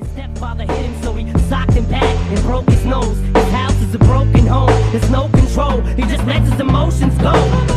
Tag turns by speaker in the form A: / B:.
A: His stepfather hit him, so he socked him back and broke his nose. His house is a broken home. There's no control. He just lets his emotions go.